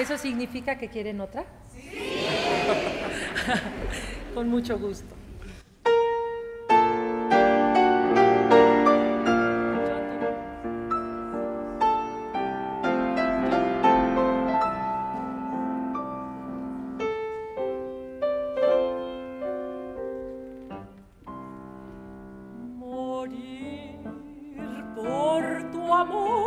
¿Eso significa que quieren otra? Sí. Con mucho gusto. Morir por tu amor.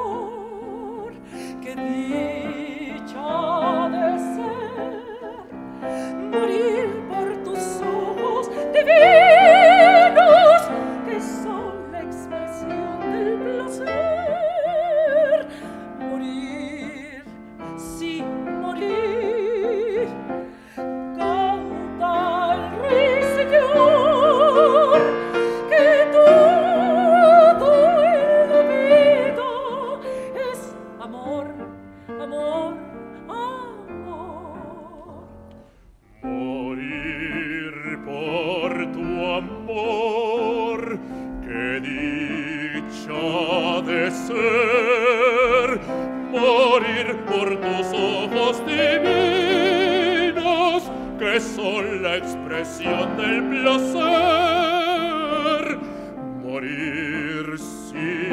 amor. Morir por tu amor, que dicha de morir por tus ojos divinos, que son la expresión del placer. Morir, sí,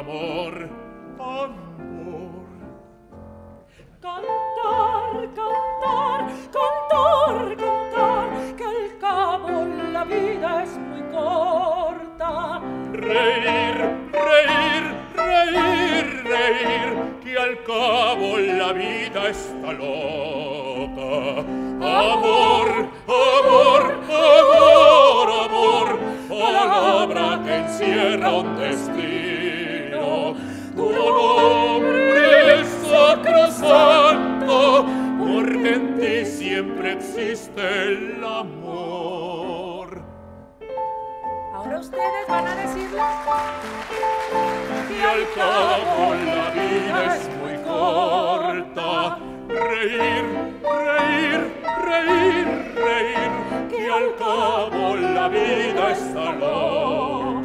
amor, amor. Cantar, cantar, cantar, cantar, que al cabo la vida es muy corta. Reír, reír, reír, reír, que al cabo la vida está loca. Amor, amor, amor, amor, palabra que encierra un destino. tu nombre sacrosanto, porque en ti siempre existe el amor. Ahora ustedes van a decirlo. Que al cabo la vida es muy corta, reír, reír, reír, reír, que al cabo la vida es salón.